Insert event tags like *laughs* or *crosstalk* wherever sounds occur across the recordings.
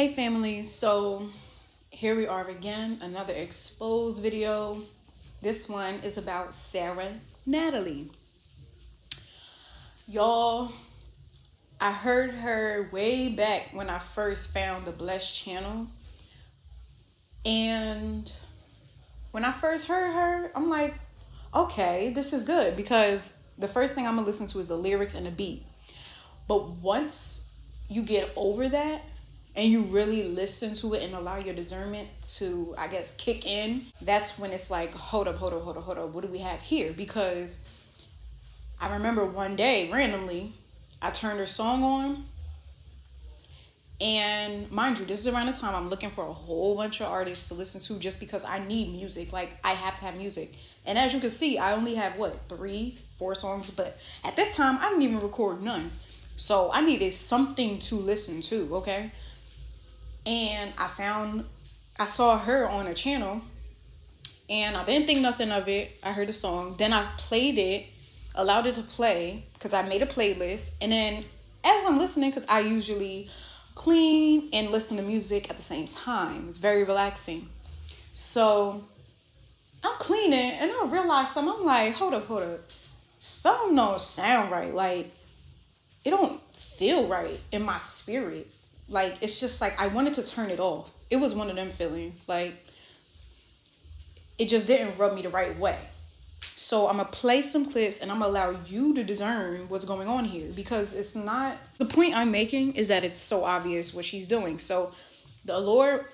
Hey family, so here we are again, another exposed video. This one is about Sarah Nathalie. Y'all, I heard her way back when I first found the Blessed channel. And when I first heard her, I'm like, okay, this is good because the first thing I'm gonna listen to is the lyrics and the beat. But once you get over that and you really listen to it and allow your discernment to, I guess, kick in, that's when it's like, hold up, hold up, hold up, hold up. What do we have here? Because I remember one day, randomly, I turned her song on. And mind you, this is around the time I'm looking for a whole bunch of artists to listen to just because I need music. Like, I have to have music. And as you can see, I only have what, three, four songs. But at this time, I didn't even record none. So I needed something to listen to, okay? And I found, I saw her on a channel and I didn't think nothing of it. I heard the song. Then I played it, allowed it to play because I made a playlist. And then as I'm listening, because I usually clean and listen to music at the same time, it's very relaxing. So I'm cleaning and I realize something. I'm like, hold up, hold up. Something don't sound right. Like, it don't feel right in my spirit. Like it's just like I wanted to turn it off. It was one of them feelings. Like it just didn't rub me the right way. So I'm gonna play some clips and I'm gonna allow you to discern what's going on here because it's not the point I'm making is that it's so obvious what she's doing. So the Lord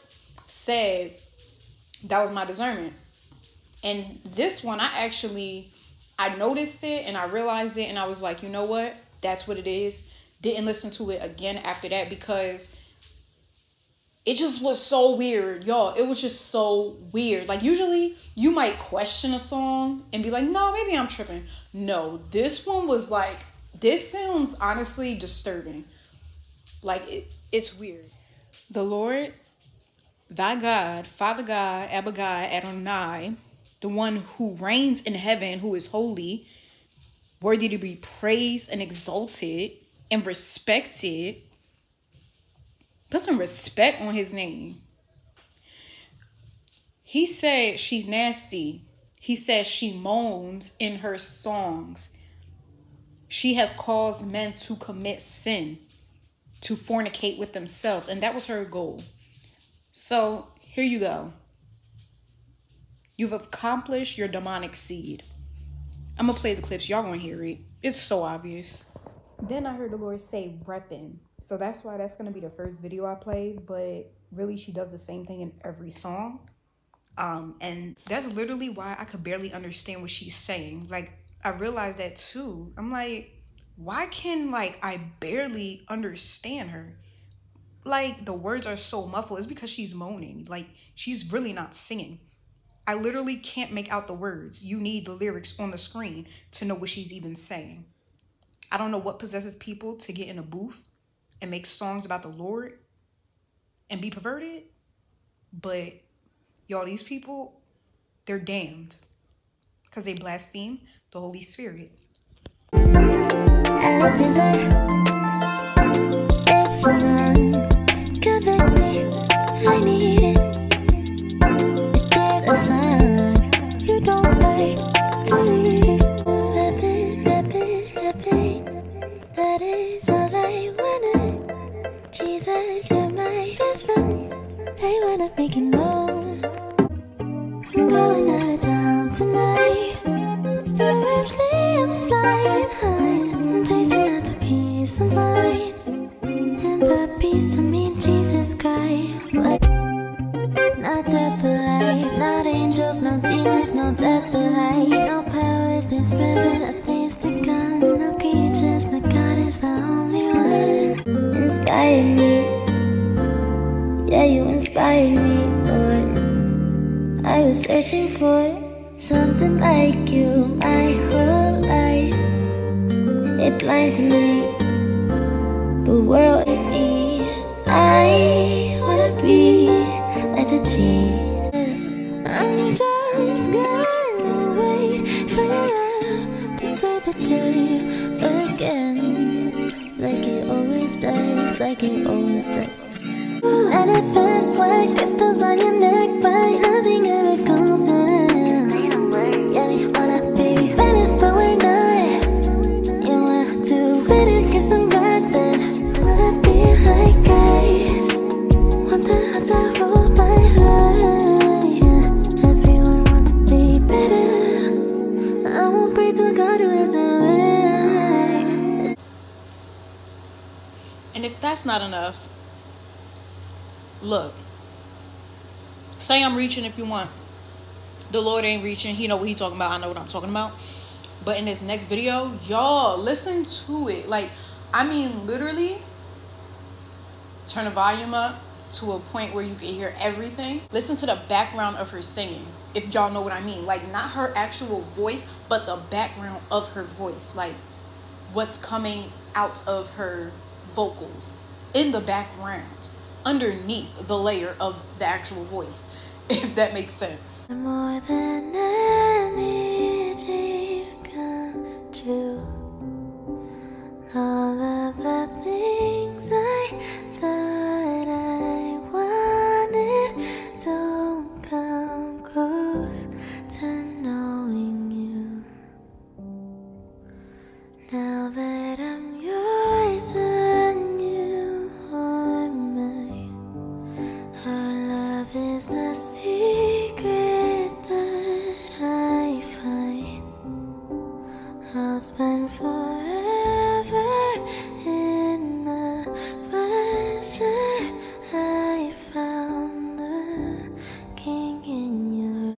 said that was my discernment. And this one I actually I noticed it and I realized it and I was like, you know what? That's what it is didn't listen to it again after that because it just was so weird, y'all. It was just so weird. Like usually you might question a song and be like, "No, maybe I'm tripping." No, this one was like this sounds honestly disturbing. Like it it's weird. The Lord thy God, Father God, Abba God, Adonai, the one who reigns in heaven, who is holy, worthy to be praised and exalted, and respected, put some respect on his name. He said she's nasty. He says she moans in her songs. She has caused men to commit sin, to fornicate with themselves, and that was her goal. So here you go. You've accomplished your demonic seed. I'm gonna play the clips. Y'all gonna hear it. It's so obvious. Then I heard the Lord say reppin'. So that's why that's going to be the first video I play. But really, she does the same thing in every song. Um, and that's literally why I could barely understand what she's saying. Like, I realized that too. I'm like, why can, like, I barely understand her? Like, the words are so muffled. It's because she's moaning. Like, she's really not singing. I literally can't make out the words. You need the lyrics on the screen to know what she's even saying. I don't know what possesses people to get in a booth and make songs about the Lord and be perverted, but y'all, these people, they're damned because they blaspheme the Holy Spirit. Like, not death life, not angels, no demons, no death life. No powers this present, or things to come. No creatures, but God is the only one. Inspire me. Yeah, you inspired me, Lord. I was searching for something like you my whole life. It blinded me, the world at me. I day again, like it always does, like it always does. And at first, white crystals on your neck, not enough, look. Say I'm reaching if you want. The Lord ain't reaching. He know what he talking about. I know what I'm talking about. But in this next video, y'all listen to it. Like, I mean, literally, turn the volume up to a point where you can hear everything. Listen to the background of her singing, if y'all know what I mean. Like, not her actual voice, but the background of her voice. Like, what's coming out of her vocals in the background, underneath the layer of the actual voice, *laughs* if that makes sense. More than any dream come true. All of the things I thought I wanted don't come close to knowing you. Now that I'm that I